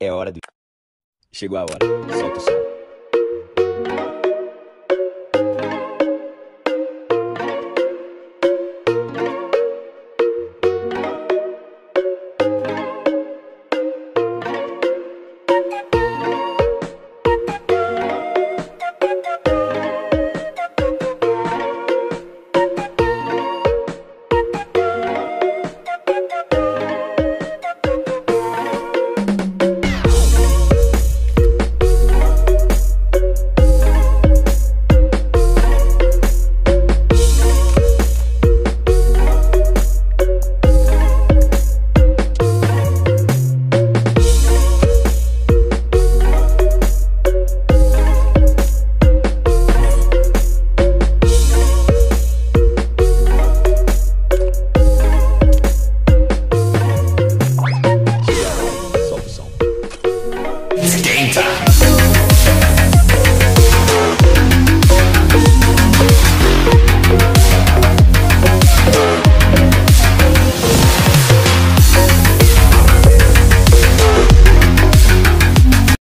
É hora do. Chegou a hora. Solta o som.